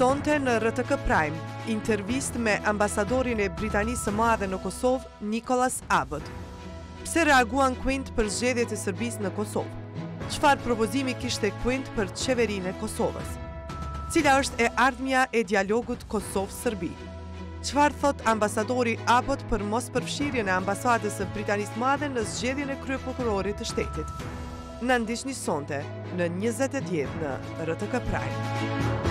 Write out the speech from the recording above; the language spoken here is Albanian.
Sonte në RTK Prime, intervistë me ambasadorin e Britanisë së Madhe në Kosovë, Nicholas Abbott. Pse reaguan Quint për zgjedhjet e Serbisë në Kosovë? Çfarë propozimi kishte Quint për qeverinë e Kosovës? Cila është e ardhmja e dialogut Kosovë-Serbi? Çfarë thotë ambasadori Abbott për mospërfshirjen e ambasadës së Britanisë së Madhe në zgjedhjen e kryeprokurorit të shtetit? Na ndiqni sonte në 20:10 në RTK Prime.